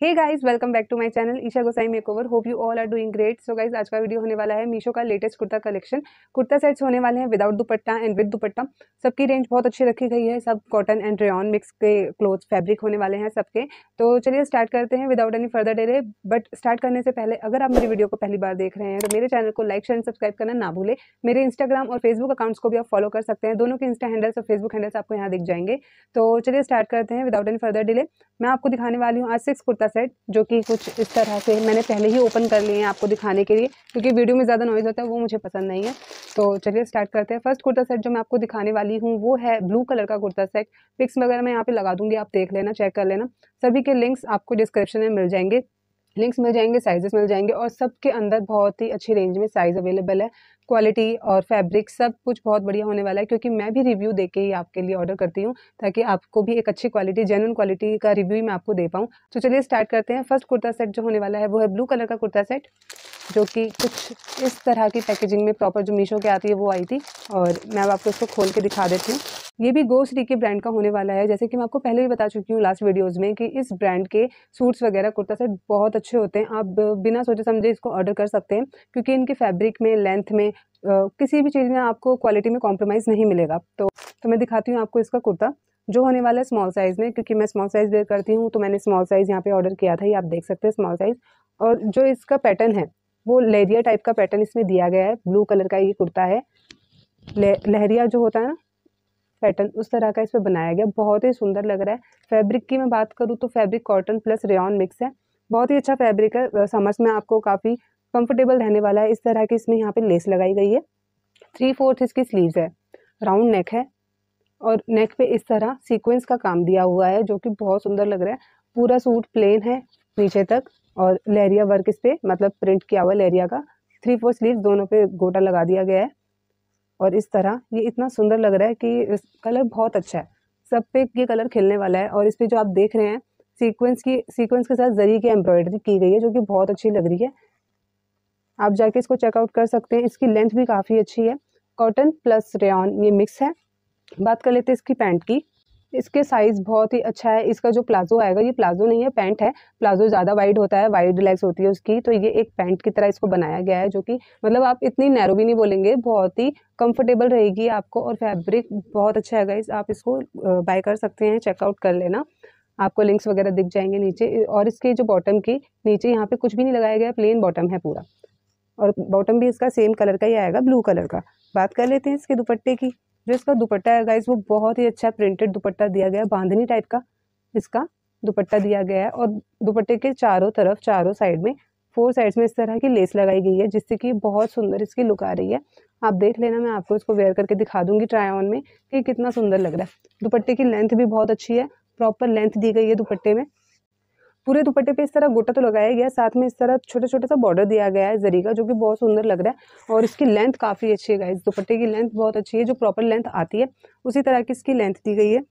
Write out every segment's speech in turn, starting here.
Hey guys welcome back to my channel Isha Gosai makeover hope you all are doing great so guys आज का video होने वाला है मीशो का latest kurta collection kurta sets होने वाले हैं without dupatta and with dupatta. सबकी रेंज बहुत अच्छी रखी गई है। सब कॉटन एंड रेन मिक्स के क्लोथ फैब्रिक होने वाले हैं सबके। तो चलिए स्टार्ट करते हैं without any further delay but start करने से पहले अगर आप मेरी वीडियो को पहली बार देख रहे हैं तो मेरे चैनल को लाइक शेयर सब्सक्राइब करना ना भूले। मेरे इंस्टाग्राम और फेसबुक अकाउंट्स को भी आप फॉलो कर सकते हैं। दोनों के इंस्टा हैंडल्स और फेसबुक हैंडल्स आपको यहाँ दिख जाएँगे। तो चलिए स्टार्ट करते हैं विदाउट एनी फर्दर डिले मैं आपको दिखाने वाली हूँ आज सिक्स कुर्ता सेट जो कि कुछ इस तरह से मैंने पहले ही ओपन कर लिए हैं आपको दिखाने के लिए, क्योंकि वीडियो में ज़्यादा नॉइज़ होता है, वो मुझे पसंद नहीं है। तो चलिए स्टार्ट करते हैं। फ़र्स्ट कुर्ता सेट जो मैं आपको दिखाने वाली हूँ, वो है ब्लू कलर का कुर्ता सेट पिक्स वगैरह मैं यहाँ पर लगा दूँगी, आप देख लेना चेक कर लेना। सभी के लिंक्स आपको डिस्क्रिप्शन में मिल जाएँगे। लिंक्स मिल जाएँगे साइजेस मिल जाएँगे और सबके अंदर बहुत ही अच्छी रेंज में साइज़ अवेलेबल है। क्वालिटी और फैब्रिक सब कुछ बहुत बढ़िया होने वाला है क्योंकि मैं भी रिव्यू दे के ही आपके लिए ऑर्डर करती हूँ ताकि आपको भी एक अच्छी क्वालिटी जेन्यन क्वालिटी का रिव्यू मैं आपको दे पाऊँ। तो चलिए स्टार्ट करते हैं। फ़र्स्ट कुर्ता सेट जो होने वाला है वो है ब्लू कलर का कुर्ता सेट जो कि कुछ इस तरह की पैकेजिंग में प्रॉपर जो मीशो के आती है वो आई थी और मैं अब आपको इसको खोल के दिखा देती हूँ। ये भी गो श्री के ब्रांड का होने वाला है। जैसे कि मैं आपको पहले भी बता चुकी हूँ लास्ट वीडियोस में कि इस ब्रांड के सूट्स वगैरह कुर्ता सेट बहुत अच्छे होते हैं। आप बिना सोचे समझे इसको ऑर्डर कर सकते हैं, क्योंकि इनके फैब्रिक में लेंथ में किसी भी चीज़ में आपको क्वालिटी में कॉम्प्रोमाइज़ नहीं मिलेगा। तो तो मैं दिखाती हूँ आपको इसका कुर्ता, जो होने वाला है स्मॉल साइज़ में, क्योंकि मैं स्मॉल साइज़ वेयर करती हूँ तो मैंने स्मॉल साइज़ यहाँ पे ऑर्डर किया था, ये आप देख सकते हैं स्मॉल साइज़ और जो इसका पैटर्न है, वो लेरिया टाइप का पैटर्न इसमें दिया गया है ब्लू कलर का ये कुर्ता है। लहरिया जो होता है ना पैटर्न उस तरह का इस पर बनाया गया। बहुत ही सुंदर लग रहा है। फैब्रिक की मैं बात करूँ तो fabric cotton plus rayon mix है। बहुत ही अच्छा फैब्रिक है। समर्स में आपको काफ़ी कंफर्टेबल रहने वाला है। इस तरह की इसमें यहाँ पे लेस लगाई गई है। थ्री फोर्थ इसकी स्लीव्स है। राउंड नेक है। और नेक पे इस तरह सीक्वेंस का काम दिया हुआ है, जो कि बहुत सुंदर लग रहा है। पूरा सूट प्लेन है नीचे तक और लेरिया वर्क इस पर मतलब प्रिंट किया हुआ लेरिया का। थ्री फोर स्लीव दोनों पे गोटा लगा दिया गया है। और इस तरह ये इतना सुंदर लग रहा है कि कलर बहुत अच्छा है। सब पे ये कलर खिलने वाला है और इस पर जो आप देख रहे हैं सीक्वेंस की सीक्वेंस के साथ ज़रिए की एम्ब्रॉयडरी की गई है, जो कि बहुत अच्छी लग रही है। आप जाके इसको चेकआउट कर सकते हैं। इसकी लेंथ भी काफ़ी अच्छी है। कॉटन प्लस रेन ये मिक्स है। बात कर लेते हैं इसकी पैंट की। इसके साइज़ बहुत ही अच्छा है। इसका जो प्लाजो आएगा, ये प्लाजो नहीं है पैंट है। प्लाजो ज़्यादा वाइड होता है वाइड लेग्स होती है उसकी। तो ये एक पैंट की तरह इसको बनाया गया है, जो कि मतलब आप इतनी नैरो भी नहीं बोलेंगे, बहुत ही कंफर्टेबल रहेगी आपको और फैब्रिक बहुत अच्छा है गाइस आप इसको बाय कर सकते हैं चेकआउट कर लेना। आपको लिंक्स वगैरह दिख जाएँगे नीचे। और इसके जो बॉटम की, नीचे यहाँ पे कुछ भी नहीं लगाया गया प्लेन बॉटम है पूरा। और बॉटम भी इसका सेम कलर का ही आएगा ब्लू कलर का। बात कर लेते हैं इसके दुपट्टे की। जो इसका दुपट्टा है गाइस वो बहुत ही अच्छा प्रिंटेड दुपट्टा दिया गया है, बांधनी टाइप का इसका दुपट्टा दिया गया है और दुपट्टे के चारों तरफ़, चारों साइड में फोर साइड्स में इस तरह की लेस लगाई गई है, जिससे कि बहुत सुंदर इसकी लुक आ रही है। आप देख लेना, मैं आपको इसको वेयर करके दिखा दूँगी ट्राई ऑन में कि कितना सुंदर लग रहा है। दुपट्टे की लेंथ भी बहुत अच्छी है प्रॉपर लेंथ दी गई है दुपट्टे में। पूरे दुपट्टे पे इस तरह गोटा तो लगाया गया साथ में इस तरह छोटे छोटे सा बॉर्डर दिया गया है जरी का, जो कि बहुत सुंदर लग रहा है। और इसकी लेंथ काफ़ी अच्छी है गाइस दुपट्टे की लेंथ बहुत अच्छी है, जो प्रॉपर लेंथ आती है, उसी तरह की इसकी लेंथ दी गई है।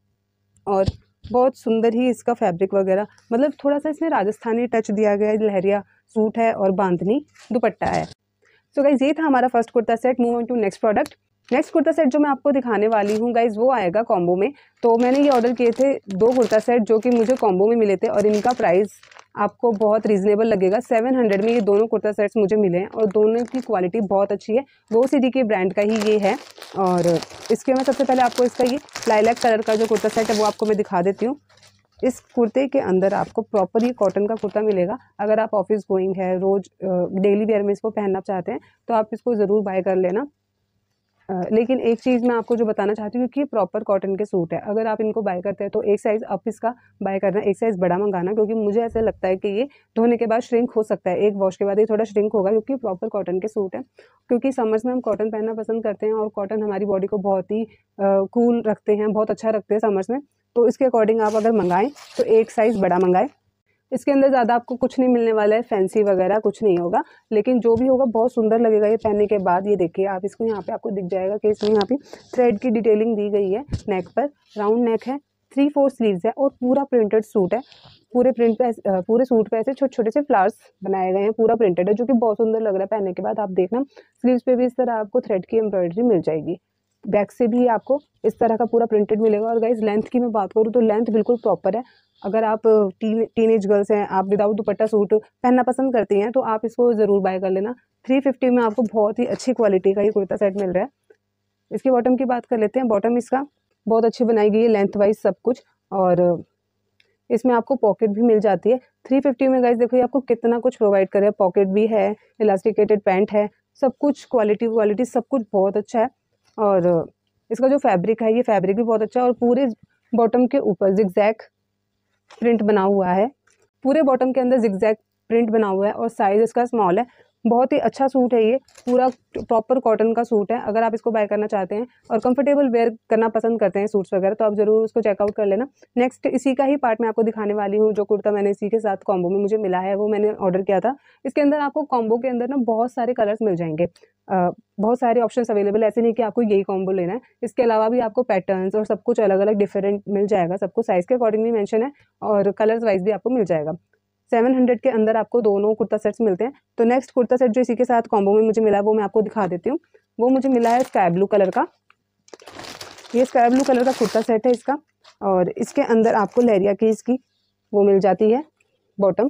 और बहुत सुंदर ही इसका फैब्रिक वगैरह। मतलब थोड़ा सा इसमें राजस्थानी टच दिया गया है, लहरिया सूट है और बांधनी दुपट्टा है। सो गाइज़ ये था हमारा first kurta set move on to next product next kurta set जो मैं आपको दिखाने वाली हूँ गाइज़ वो आएगा कॉम्बो में। तो मैंने ये ऑर्डर किए थे दो कुर्ता सेट जो कि मुझे कॉम्बो में मिले थे और इनका प्राइस आपको बहुत रीजनेबल लगेगा। सेवन हंड्रेड में ये दोनों कुर्ता सेट्स मुझे मिले हैं और दोनों की क्वालिटी बहुत अच्छी है। वो सी के ब्रांड का ही ये है और इसके मैं सबसे पहले आपको इसका ये लाइलैक कलर का जो कुर्ता सेट है, वो आपको मैं दिखा देती हूँ। इस कुर्ते के अंदर आपको प्रॉपर ये कॉटन का कुर्ता मिलेगा। अगर आप ऑफ़िस गोइंग है, रोज़ डेली वेयर में इसको पहनना चाहते हैं तो आप इसको ज़रूर बाय कर लेना। लेकिन एक चीज़ मैं आपको जो बताना चाहती हूँ कि प्रॉपर कॉटन के सूट है। अगर आप इनको बाय करते हैं तो एक साइज़ आप इसका बाय करना, एक साइज़ बड़ा मंगाना, क्योंकि मुझे ऐसा लगता है कि ये धोने के बाद श्रिंक हो सकता है। एक वॉश के बाद ये थोड़ा श्रिंक होगा, क्योंकि प्रॉपर कॉटन के सूट है। क्योंकि समर्स में हम कॉटन पहनना पसंद करते हैं और कॉटन हमारी बॉडी को बहुत ही कूल रखते हैं, बहुत अच्छा रखते हैं समर्स में। तो इसके अकॉर्डिंग आप अगर मंगाएँ तो एक साइज़ बड़ा मंगाएँ। इसके अंदर ज़्यादा आपको कुछ नहीं मिलने वाला है फैंसी वगैरह कुछ नहीं होगा। लेकिन जो भी होगा, बहुत सुंदर लगेगा ये पहनने के बाद। ये देखिए, आप इसको यहाँ पे आपको दिख जाएगा कि इसमें यहाँ पे थ्रेड की डिटेलिंग दी गई है नेक पर। राउंड नेक है थ्री फोर स्लीव्स है और पूरा प्रिंटेड सूट है। पूरे प्रिंट पे पूरे सूट पे ऐसे छोटे छोटे से फ्लावर्स बनाए गए हैं, पूरा प्रिंटेड है, जो कि बहुत सुंदर लग रहा है पहनने के बाद। आप देखना स्लीव्स पे भी इस तरह आपको थ्रेड की एम्ब्रॉयडरी मिल जाएगी। बैक से भी आपको इस तरह का पूरा प्रिंटेड मिलेगा। और गाइज़ लेंथ की मैं बात करूँ तो लेंथ बिल्कुल प्रॉपर है। अगर आप टीन टीन गर्ल्स हैं, आप विदाउट दुपट्टा सूट पहनना पसंद करती हैं तो आप इसको ज़रूर बाय कर लेना। थ्री फिफ्टी में आपको बहुत ही अच्छी क्वालिटी का ये कुर्ता सेट मिल रहा है। इसकी बॉटम की बात कर लेते हैं। बॉटम इसका बहुत अच्छी बनाई गई है लेंथ वाइज सब कुछ। और इसमें आपको पॉकेट भी मिल जाती है। थ्री फिफ्टी में गाइज़ देखो ये आपको कितना कुछ प्रोवाइड करे पॉकेट भी है इलास्टिकेटेड पैंट है, सब कुछ क्वालिटी क्वालिटी सब कुछ बहुत अच्छा है। और इसका जो फैब्रिक है, ये फैब्रिक भी बहुत अच्छा है और पूरे बॉटम के ऊपर जिगजैक प्रिंट बना हुआ है। पूरे बॉटम के अंदर जिगजैक प्रिंट बना हुआ है और साइज़ इसका स्मॉल है। बहुत ही अच्छा सूट है ये। पूरा प्रॉपर कॉटन का सूट है। अगर आप इसको बाय करना चाहते हैं और कंफर्टेबल वेयर करना पसंद करते हैं सूट्स वगैरह तो आप ज़रूर उसको चेकआउट कर लेना। नेक्स्ट इसी का ही पार्ट मैं आपको दिखाने वाली हूँ, जो कुर्ता मैंने इसी के साथ कॉम्बो में मुझे मिला है, वो मैंने ऑर्डर किया था। इसके अंदर आपको कॉम्बो के अंदर ना बहुत सारे कलर्स मिल जाएँगे। बहुत सारे ऑप्शन अवेलेबल ऐसे नहीं कि आपको यही कॉम्बो लेना है। इसके अलावा भी आपको पैटर्न्स और सब कुछ अलग अलग डिफरेंट मिल जाएगा। सबको साइज़ के अकॉर्डिंग भी मेंशन है और कलर्स वाइज भी आपको मिल जाएगा। सेवन हंड्रेड के अंदर आपको दोनों कुर्ता सेट्स मिलते हैं। तो नेक्स्ट कुर्ता सेट जो इसी के साथ कॉम्बो में मुझे मिला है वो मैं आपको दिखा देती हूँ। वो मुझे मिला है स्काई ब्लू कलर का। ये स्काई ब्लू कलर का कुर्ता सेट है इसका और इसके अंदर आपको लहरिया की इसकी वो मिल जाती है बॉटम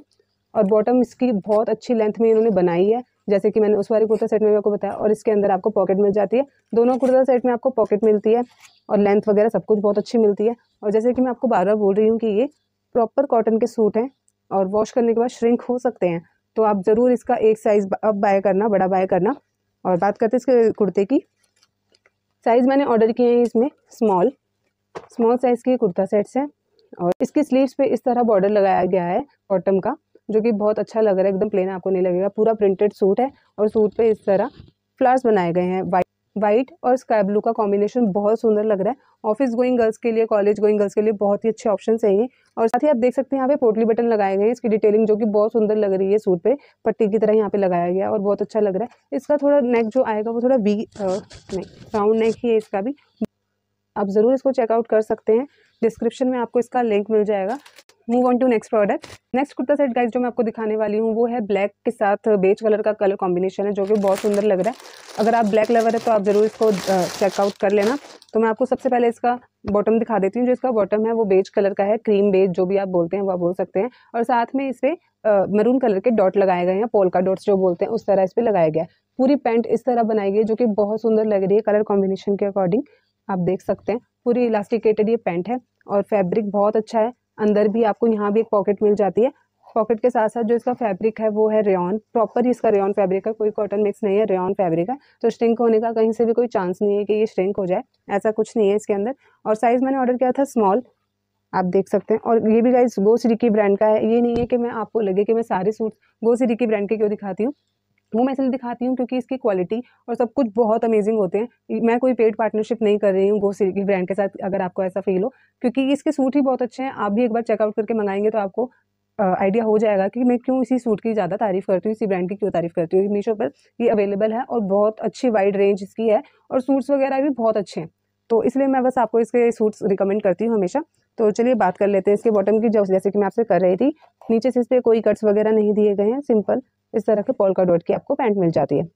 और बॉटम इसकी बहुत अच्छी लेंथ में इन्होंने बनाई है, जैसे कि मैंने उस वाले कुर्ता सेट में आपको बताया। और इसके अंदर आपको पॉकेट मिल जाती है। दोनों कुर्ता सेट में आपको पॉकेट मिलती है और लेंथ वगैरह सब कुछ बहुत अच्छी मिलती है। और जैसे कि मैं आपको बार बार बोल रही हूँ कि ये प्रॉपर कॉटन के सूट हैं। और वॉश करने के बाद श्रिंक हो सकते हैं। तो आप ज़रूर इसका एक साइज़ अब बाय करना, बड़ा बाय करना। और बात करते हैं इसके कुर्ते की। साइज़ मैंने ऑर्डर किए हैं इसमें स्मॉल स्मॉल साइज़ के कुर्ता सेट्स हैं। और इसकी स्लीव्स पे इस तरह बॉर्डर लगाया गया है बॉटम का, जो कि बहुत अच्छा लग रहा है, एकदम प्लेन आपको नहीं लगेगा। पूरा प्रिंटेड सूट है और सूट पे इस तरह फ्लावर्स बनाए गए हैं वाइट वाइट और स्काई ब्लू का कॉम्बिनेशन बहुत सुंदर लग रहा है। ऑफ़िस गोइंग गर्ल्स के लिए, कॉलेज गोइंग गर्ल्स के लिए बहुत ही अच्छे ऑप्शन है ये। और साथ ही आप देख सकते हैं यहाँ पे पोटली बटन लगाए गए हैं, इसकी डिटेलिंग जो कि बहुत सुंदर लग रही है सूट पे, पट्टी की तरह यहाँ पे लगाया गया और बहुत अच्छा लग रहा है। इसका थोड़ा नेक जो आएगा वो थोड़ा वी नहीं राउंड नेक ही है इसका भी। आप ज़रूर इसको चेकआउट कर सकते हैं। डिस्क्रिप्शन में आपको इसका लिंक मिल जाएगा। Move on to next product next kurta set guys जो मैं आपको दिखाने वाली हूँ, वो है ब्लैक के साथ बेज कलर का कलर कॉम्बिनेशन है, जो कि बहुत सुंदर लग रहा है। अगर आप ब्लैक लवर है तो आप ज़रूर इसको चेकआउट कर लेना। तो मैं आपको सबसे पहले इसका बॉटम दिखा देती हूँ, जो इसका बॉटम है, वो बेज कलर का है क्रीम बेज जो भी आप बोलते हैं, वो बोल सकते हैं। और साथ में इस पर मरून कलर के डॉट लगाए गए हैं पोल का डॉट्स जो बोलते हैं, उस तरह इस पर लगाया गया है। पूरी पैंट इस तरह बनाई गई जो कि बहुत सुंदर लग रही है कलर कॉम्बिनेशन के अकॉर्डिंग आप देख सकते हैं, पूरी इलास्टिकेटेड ये पैंट है और फैब्रिक बहुत अच्छा है। अंदर भी आपको यहाँ भी एक पॉकेट मिल जाती है। पॉकेट के साथ साथ जो इसका फैब्रिक है, वो है रेन प्रॉपर ही इसका रेन फैब्रिक है, कोई कॉटन मिक्स नहीं है रेन फैब्रिक है। तो श्रिंक होने का कहीं से भी कोई चांस नहीं है कि ये श्रिंक हो जाए। ऐसा कुछ नहीं है इसके अंदर। और साइज़ मैंने ऑर्डर किया था स्मॉल आप देख सकते हैं। और ये भी गाइज़ गो सिरिकी ब्रांड का है। ये नहीं है कि मैं आपको लगे कि मैं सारे सूट गो सिरिकी ब्रांड के क्यों दिखाती हूँ। वो मैं इसलिए दिखाती हूँ क्योंकि इसकी क्वालिटी और सब कुछ बहुत अमेजिंग होते हैं। मैं कोई पेड पार्टनरशिप नहीं कर रही हूँ गो की ब्रांड के साथ अगर आपको ऐसा फील हो, क्योंकि इसके सूट ही बहुत अच्छे हैं। आप भी एक बार चेकआउट करके मंगाएँगे तो आपको आइडिया हो जाएगा कि मैं क्यों इसी सूट की ज़्यादा तारीफ़ करती हूँ, इसी ब्रांड की क्यों तारीफ़ करती हूँ। मीशो पर ये अवेलेबल है और बहुत अच्छी वाइड रेंज इसकी है और सूट्स वगैरह भी बहुत अच्छे हैं। तो इसलिए मैं बस आपको इसके सूट्स रिकमेंड करती हूँ हमेशा। तो चलिए बात कर लेते हैं इसके बॉटम की, जो जैसे कि मैं आपसे कर रही थी। नीचे से इस पर कोई कट्स वगैरह नहीं दिए गए हैं सिंपल इस तरह के पोल का डॉट की आपको पैंट मिल जाती है।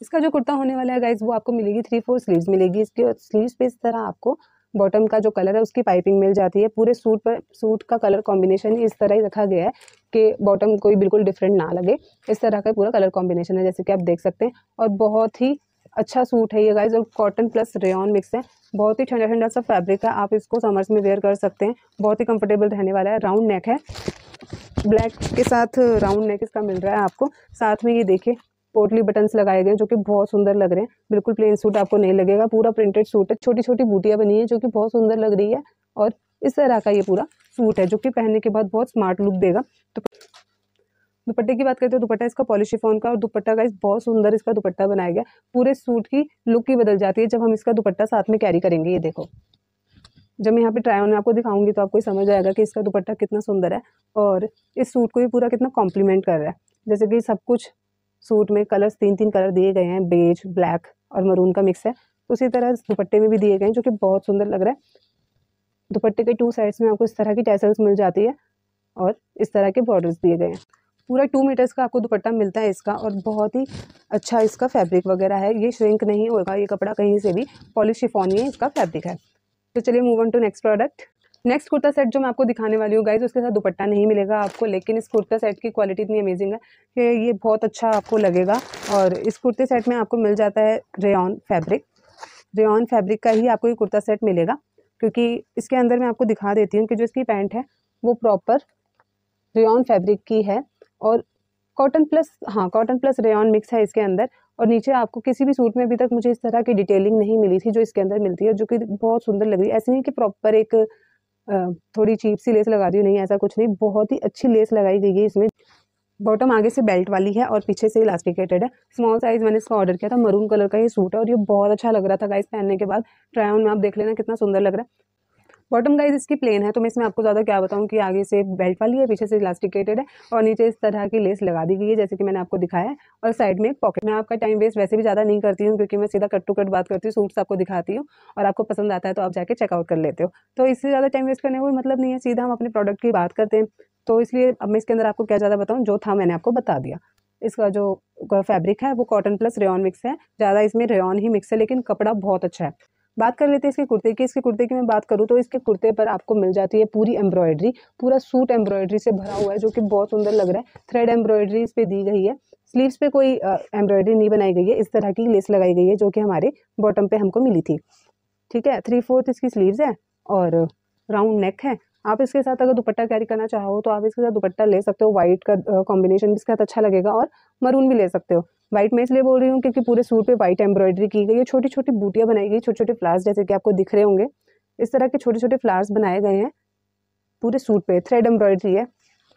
इसका जो कुर्ता होने वाला है गाइज़ वो आपको मिलेगी थ्री फोर स्लीव्स मिलेगी। इसके स्लीव्स पे इस तरह आपको बॉटम का जो कलर है, उसकी पाइपिंग मिल जाती है। पूरे सूट पर सूट का कलर कॉम्बिनेशन इस तरह ही रखा गया है कि बॉटम कोई बिल्कुल डिफरेंट ना लगे। इस तरह का पूरा कलर कॉम्बिनेशन है, जैसे कि आप देख सकते हैं। और बहुत ही अच्छा सूट है ये गाइज़ और कॉटन प्लस रेन मिक्स है। बहुत ही ठंडा ठंडा सा फैब्रिक है, आप इसको समर्स में वेयर कर सकते हैं। बहुत ही कंफर्टेबल रहने वाला है राउंड नेक है। ब्लैक के साथ राउंड नेक इसका मिल रहा है आपको। साथ में ये देखिए पोटली बटन्स लगाए गए जो कि बहुत सुंदर लग रहे हैं। बिल्कुल प्लेन सूट आपको नहीं लगेगा, पूरा प्रिंटेड सूट है। छोटी छोटी बूटियाँ बनी है, जो कि बहुत सुंदर लग रही है। और इस तरह का ये पूरा सूट है, जो कि पहनने के बाद बहुत स्मार्ट लुक देगा। तो दुपट्टे की बात करते हैं दुपट्टा इसका पॉलिशिफॉन का और दुपट्टा का इस बहुत सुंदर इसका दुपट्टा बनाया गया। पूरे सूट की लुक ही बदल जाती है जब हम इसका दुपट्टा साथ में कैरी करेंगे, ये देखो। जब मैं यहाँ पे ट्राई ऑन में आपको दिखाऊँगी तो आपको समझ आएगा कि इसका दुपट्टा कितना सुंदर है और इस सूट को ये पूरा कितना कॉम्प्लीमेंट कर रहा है। जैसे कि सब कुछ सूट में कलर्स तीन तीन कलर दिए गए हैं बेज ब्लैक और मरून का मिक्स है। उसी तरह दुपट्टे में भी दिए गए हैं, जो कि बहुत सुंदर लग रहा है। दुपट्टे के टू साइड्स में आपको इस तरह की टैसल्स मिल जाती है और इस तरह के बॉर्डर्स दिए गए हैं। पूरा टू मीटर्स का आपको दुपट्टा मिलता है इसका और बहुत ही अच्छा इसका फैब्रिक वगैरह है। ये श्रिंक नहीं होगा, ये कपड़ा कहीं से भी पॉलिश शिफोनी है इसका फैब्रिक है। तो चलिए move on to next product next kurta set जो मैं आपको दिखाने वाली हूँ गाइज़ उसके साथ दुपट्टा नहीं मिलेगा आपको, लेकिन इस कुर्ता सेट की क्वालिटी इतनी अमेजिंग है कि ये बहुत अच्छा आपको लगेगा और इस कुर्ते सेट में आपको मिल जाता है रेन फैब्रिक रेन फैब्रिक का ही आपको ये कुर्ता सेट मिलेगा, क्योंकि इसके अंदर मैं आपको दिखा देती हूँ कि जो इसकी पैंट है, वो प्रॉपर रेन फैब्रिक की है। और कॉटन प्लस हाँ कॉटन प्लस रेन मिक्स है इसके अंदर और नीचे आपको किसी भी सूट में अभी तक मुझे इस तरह की डिटेलिंग नहीं मिली थी जो इसके अंदर मिलती है, जो कि बहुत सुंदर लग रही है। ऐसे नहीं कि प्रॉपर एक थोड़ी चीप सी लेस लगा दी नहीं, ऐसा कुछ नहीं, बहुत ही अच्छी लेस लगाई गई है इसमें। बॉटम आगे से बेल्ट वाली है और पीछे से इलास्टिकेटेड है। स्मॉल साइज़ मैंने इसका ऑर्डर किया था मरून कलर का ये सूट है और ये बहुत अच्छा लग रहा था गाइस पहनने के बाद। ट्राई ऑन में आप देख लेना कितना सुंदर लग रहा है। बॉटम गाइज़ इसकी प्लेन है तो मैं इसमें आपको ज़्यादा क्या बताऊँ कि आगे से बेल्ट वाली है, पीछे से इलास्टिकेटेड है और नीचे इस तरह की लेस लगा दी गई है, जैसे कि मैंने आपको दिखाया है और साइड में एक पॉकेट मैं आपका टाइम वेस्ट वैसे भी ज़्यादा नहीं करती हूँ, क्योंकि मैं सीधा कट टू कट बात करती हूँ सूट्स आपको दिखाती हूँ और आपको पसंद आता है तो आप जाके चेकआउट कर लेते हो। तो इससे ज़्यादा टाइम वेस्ट करने कोई मतलब नहीं है, सीधा हम अपने प्रोडक्ट की बात करते हैं। तो इसलिए अब मैं इसके अंदर आपको क्या ज़्यादा बताऊँ, जो था मैंने आपको बता दिया। इसका जो फैब्रिक है, वो कॉटन प्लस रेयन मिक्स है। ज़्यादा इसमें रेन ही मिक्स है, लेकिन कपड़ा बहुत अच्छा है। बात कर लेते हैं इसके कुर्ते की, इसके कुर्ते की मैं बात करूँ तो इसके कुर्ते पर आपको मिल जाती है पूरी एम्ब्रॉयडरी पूरा सूट एम्ब्रॉयडरी से भरा हुआ है, जो कि बहुत सुंदर लग रहा है। थ्रेड एम्ब्रॉयडरी इस पर दी गई है। स्लीव्स पे कोई एम्ब्रॉयडरी नहीं बनाई गई है, इस तरह की लेस लगाई गई है, जो कि हमारे बॉटम पे हमको मिली थी। ठीक है थ्री फोर्थ इसकी स्लीव्स है और राउंड नेक है। आप इसके साथ अगर दुपट्टा कैरी करना चाहो तो आप इसके साथ दुपट्टा ले सकते हो। व्हाइट का कॉम्बिनेशन भी इसके साथ अच्छा लगेगा और मरून भी ले सकते हो। व्हाइट मैं इसलिए बोल रही हूँ क्योंकि पूरे सूट पे व्हाइट एम्ब्रॉयडरी की गई है। छोटी छोटी बूटियाँ बनाई गई छोटे छोटे फ्लावर्स जैसे कि आपको दिख रहे होंगे। इस तरह के छोटे छोटे फ्लावर्स बनाए गए हैं पूरे सूट पे। थ्रेड एम्ब्रॉयडरी है।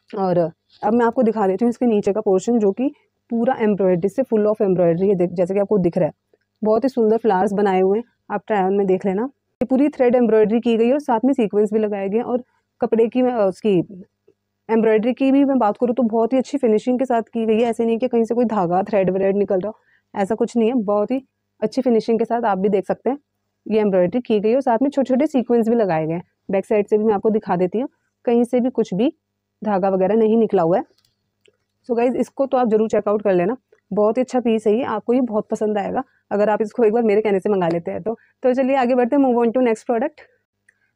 और, अब मैं आपको दिखा देती हूँ इसके नीचे का पोर्शन जो कि पूरा एम्ब्रॉयडरी से फुल ऑफ़ एम्ब्रॉयडरी है जैसे कि आपको दिख रहा है। बहुत ही सुंदर फ्लावर्स बनाए हुए हैं। आप ट्राई ऑन में देख लेना। ये पूरी थ्रेड एम्ब्रॉयडरी की गई है और साथ में सीक्वेंस भी लगाए गए और कपड़े की उसकी एम्ब्रॉयडरी की भी मैं बात करूँ तो बहुत ही अच्छी फिनिशिंग के साथ की गई है। ऐसे नहीं कि कहीं से कोई धागा थ्रेड व्रेड निकल रहा ऐसा कुछ नहीं है। बहुत ही अच्छी फिनिशिंग के साथ आप भी देख सकते हैं ये एम्ब्रॉयडरी की गई है। और साथ में छोटे छोटे सीक्वेंस भी लगाए गए हैं। बैक साइड से भी मैं आपको दिखा देती हूँ। कहीं से भी कुछ भी धागा वगैरह नहीं निकला हुआ है। सो so गाइज़ इसको तो आप ज़रूर चेकआउट कर लेना। बहुत ही अच्छा पीस है ये। आपको ये बहुत पसंद आएगा। अगर आप इसको एक बार मेरे कहने से मंगा लेते हैं तो, तो चलिए आगे बढ़ते हैं। Move on to next product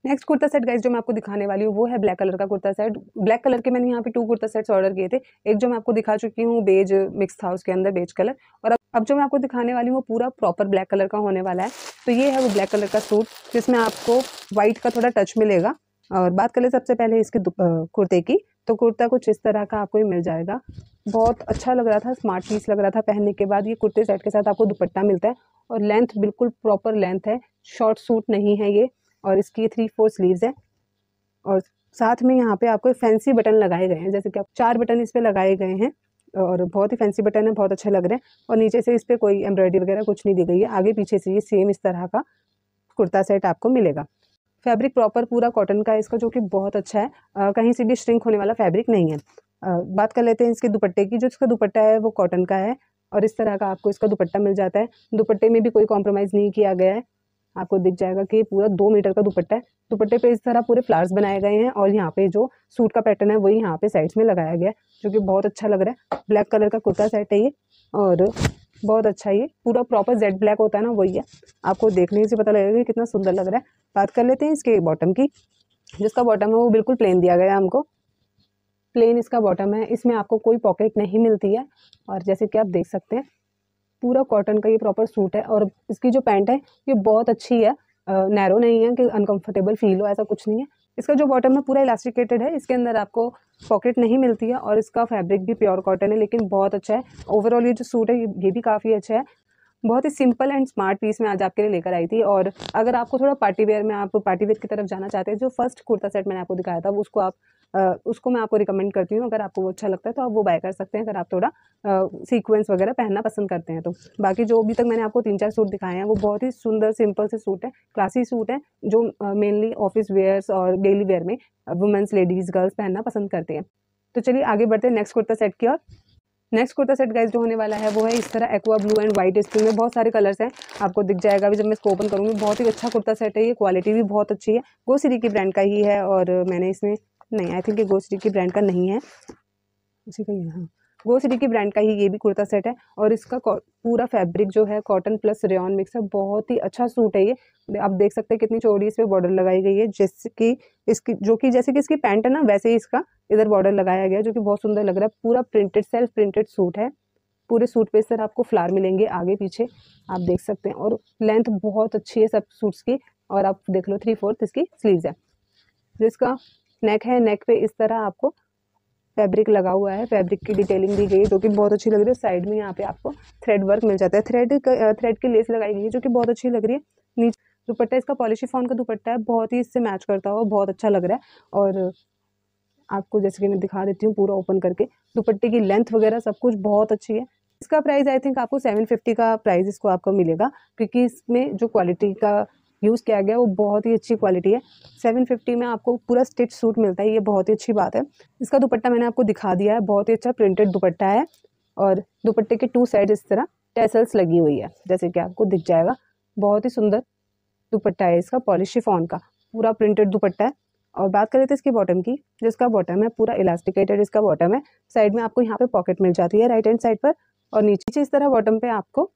next kurta set guys जो मैं आपको दिखाने वाली हूँ, वो है ब्लैक कलर का कुर्ता सेट ब्लैक कलर के मैंने यहाँ पे टू कुर्ता सेट्स ऑर्डर किए थे. एक जो मैं आपको दिखा चुकी हूँ बेज मिक्स था उसके अंदर बेज कलर और अब अब जो मैं आपको दिखाने वाली हूँ, वो पूरा प्रॉपर ब्लैक कलर का होने वाला है. तो ये है वो ब्लैक कलर का सूट जिसमें आपको व्हाइट का थोड़ा टच मिलेगा. और बात करें सबसे पहले इसके कुर्ते की तो कुर्ता कुछ इस तरह का आपको ही मिल जाएगा. बहुत अच्छा लग रहा था स्मार्ट पीस लग रहा था पहनने के बाद. ये कुर्ते सेट के साथ आपको दुपट्टा मिलता है और लेंथ बिल्कुल प्रॉपर लेंथ है. शॉर्ट सूट नहीं है ये. और इसकी थ्री फोर स्लीव्स है। और साथ में यहाँ पे आपको फैंसी बटन लगाए गए हैं जैसे कि आप चार बटन इस पर लगाए गए हैं और बहुत ही फैंसी बटन है बहुत अच्छे लग रहे हैं। और नीचे से इस पर कोई एम्ब्रॉयडरी वगैरह कुछ नहीं दी गई है आगे पीछे से ये सेम इस तरह का कुर्ता सेट आपको मिलेगा। फैब्रिक प्रॉपर पूरा कॉटन का है इसका जो कि बहुत अच्छा है। आ, कहीं से भी श्रिंक होने वाला फैब्रिक नहीं है। आ, बात कर लेते हैं इसके दुपट्टे की जो इसका दुपट्टा है वो कॉटन का है और इस तरह का आपको इसका दुपट्टा मिल जाता है। दुपट्टे में भी कोई कॉम्प्रोमाइज़ नहीं किया गया है। आपको दिख जाएगा कि पूरा दो मीटर का दुपट्टा है। दुपट्टे पे इस तरह पूरे फ्लावर्स बनाए गए हैं और यहाँ पे जो सूट का पैटर्न है, वही यहाँ पे साइड्स में लगाया गया है, जो कि बहुत अच्छा लग रहा है। ब्लैक कलर का कुर्ता सेट है ये और बहुत अच्छा ये पूरा प्रॉपर जेड ब्लैक होता है ना, वही है। आपको देखने से पता लगेगा कि कितना सुंदर लग रहा है। बात कर लेते हैं इसके बॉटम की, जिसका बॉटम है वो बिल्कुल प्लेन दिया गया है हमको। प्लेन इसका बॉटम है, इसमें आपको कोई पॉकेट नहीं मिलती है और जैसे कि आप देख सकते हैं पूरा कॉटन का ये प्रॉपर सूट है और इसकी जो पैंट है, ये बहुत अच्छी है। नैरो नहीं है कि अनकंफर्टेबल फील हो, ऐसा कुछ नहीं है। इसका जो बॉटम है, पूरा इलास्टिकेटेड है। इसके अंदर आपको पॉकेट नहीं मिलती है और इसका फैब्रिक भी प्योर कॉटन है, लेकिन बहुत अच्छा है। ओवरऑल ये जो सूट है, ये भी काफ़ी अच्छा है। बहुत ही सिंपल एंड स्मार्ट पीस मैं आज आपके लिए लेकर आई थी और अगर आपको थोड़ा पार्टी वेयर में आप पार्टी वेयर की तरफ़ जाना चाहते हैं, जो फ़र्स्ट कुर्ता सेट मैंने आपको दिखाया था, उसको आप उसको मैं आपको रिकमेंड करती हूँ, अगर आपको वो अच्छा लगता है तो आप वो बाय कर सकते हैं, अगर आप थोड़ा सीक्वेंस वगैरह पहनना पसंद करते हैं तो। बाकी जो अभी तक मैंने आपको तीन चार सूट दिखाए हैं, वो बहुत ही सुंदर सिंपल से सूट है क्लासी सूट है, जो मेनली ऑफ़िस वेयर्स और डेली वेयर में वुमेंस लेडीज़ गर्ल्स पहनना पसंद करते हैं। तो चलिए आगे बढ़ते हैं नेक्स्ट कुर्ता सेट की और नेक्स्ट कुर्ता सेट गाइज़ जो होने वाला है, वो है इस तरह एक्वा ब्लू एंड व्हाइट इसमें में बहुत सारे कलर्स हैं। आपको दिख जाएगा अभी जब मैं इसको ओपन करूँगी, बहुत ही अच्छा कुर्ता सेट है, ये क्वालिटी भी बहुत अच्छी है गोसिरी की ब्रांड का ही है और मैंने इसमें नहीं आई थिंक ये गोश्री की ब्रांड का नहीं है। इसी का ही है सिटी की ब्रांड का ही ये भी कुर्ता सेट है और इसका पूरा फैब्रिक जो है कॉटन प्लस रेन मिक्स है, बहुत ही अच्छा सूट है ये। आप देख सकते हैं कितनी चौड़ी इस पर बॉर्डर लगाई गई है जैसे कि इसकी, जो कि जैसे कि इसकी पैंट है ना, वैसे ही इसका इधर बॉर्डर लगाया गया जो कि बहुत सुंदर लग रहा है। पूरा प्रिंटेड सेल्फ प्रिंटेड सूट है। पूरे सूट पे सर आपको फ्लार मिलेंगे आगे पीछे, आप देख सकते हैं। और लेंथ बहुत अच्छी है सब सूट्स की और आप देख लो थ्री फोर्थ इसकी स्लीव्स है। जिसका नेक है नेक पे इस तरह आपको फैब्रिक लगा हुआ है। फैब्रिक की डिटेलिंग दी गई है, जो कि बहुत अच्छी लग रही है। साइड में यहाँ पे आपको थ्रेड वर्क मिल जाता है। थ्रेड थ्रेड की लेस लगाई गई है, जो कि बहुत अच्छी लग रही है। नीचे, दुपट्टा, इसका पॉलिशी फॉन का दुपट्टा है, बहुत ही इससे मैच करता हुआ, बहुत अच्छा लग रहा है। और आपको जैसे कि मैं दिखा देती हूँ पूरा ओपन करके, दुपट्टे की लेंथ वगैरह सब कुछ बहुत अच्छी है। इसका प्राइस आई थिंक आपको सेवन फिफ्टी का प्राइस इसको आपको मिलेगा, क्योंकि इसमें जो क्वालिटी का यूज़ किया गया, वो बहुत ही अच्छी क्वालिटी है। सेवन फिफ्टी में आपको पूरा स्टिच सूट मिलता है, ये बहुत ही अच्छी बात है। इसका दुपट्टा मैंने आपको दिखा दिया है, बहुत ही अच्छा प्रिंटेड दुपट्टा है और दुपट्टे के टू साइड इस तरह टेसल्स लगी हुई है, जैसे कि आपको दिख जाएगा। बहुत ही सुंदर दुपट्टा है इसका, पॉलिश शिफॉन का, पूरा प्रिंटेड दुपट्टा है। और बात करें तो इसकी बॉटम की, जिसका बॉटम है, पूरा इलास्टिकेटेड इसका बॉटम है। साइड में आपको यहाँ पे पॉकेट मिल जाती है, राइट हैंड साइड पर और नीचे इस तरह बॉटम पे आपको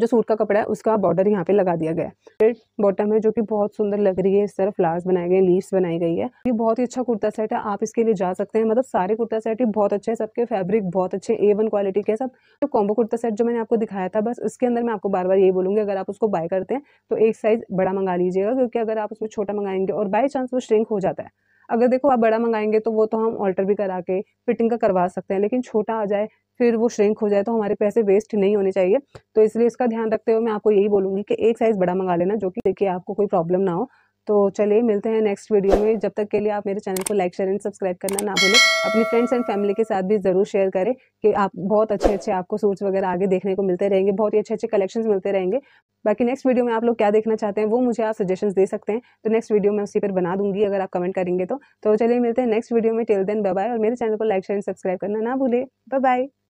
जो सूट का कपड़ा है, उसका बॉर्डर यहाँ पे लगा दिया गया है। बॉटम है, जो कि बहुत सुंदर लग रही है, इस तरह फ्लावर्स बनाए गए लीव्स बनाई गई है। ये बहुत ही अच्छा कुर्ता सेट है, आप इसके लिए जा सकते हैं। मतलब सारे कुर्ता सेट ही बहुत अच्छे हैं, सबके फैब्रिक बहुत अच्छे ए वन क्वालिटी के सब। जो कॉम्बो कुर्ता सेट जो मैंने आपको दिखाया था, बस उसके अंदर मैं आपको बार बार यही बोलूँगी, अगर आप उसको बाय करते हैं तो एक साइज़ बड़ा मंगा लीजिएगा, क्योंकि अगर आप उसमें छोटा मंगाएँगे और बाई चांस वो श्रिंक हो जाता है। अगर देखो आप बड़ा मंगाएँगे तो वो तो हम ऑल्टर भी करा के फिटिंग का करवा सकते हैं, लेकिन छोटा आ जाए, फिर वो श्रिंक हो जाए तो हमारे पैसे वेस्ट नहीं होने चाहिए। तो इसलिए इसका ध्यान रखते हुए मैं आपको यही बोलूँगी कि एक साइज़ बड़ा मंगा लेना जो कि देखिए आपको कोई प्रॉब्लम ना हो। तो चलिए मिलते हैं नेक्स्ट वीडियो में। जब तक के लिए आप मेरे चैनल को लाइक शेयर एंड सब्सक्राइब करना ना भूलें। अपनी फ्रेंड्स एंड फैमिली के साथ भी ज़रूर शेयर करें कि आप बहुत अच्छे अच्छे आपको सूट्स वगैरह आगे देखने को मिलते रहेंगे बहुत ही अच्छे अच्छे कलेक्शंस मिलते रहेंगे। बाकी नेक्स्ट वीडियो में आप लोग क्या देखना चाहते हैं वो मुझे आप सजेशंस दे सकते हैं। तो नेक्स्ट वीडियो मैं उसी पर बना दूँगी अगर आप कमेंट करेंगे तो, तो चलिए मिलते हैं नेक्स्ट वीडियो में। टेल देन बाय और मेरे चैनल को लाइक शेयर एंड सब्सक्राइब करना ना भूले। बाय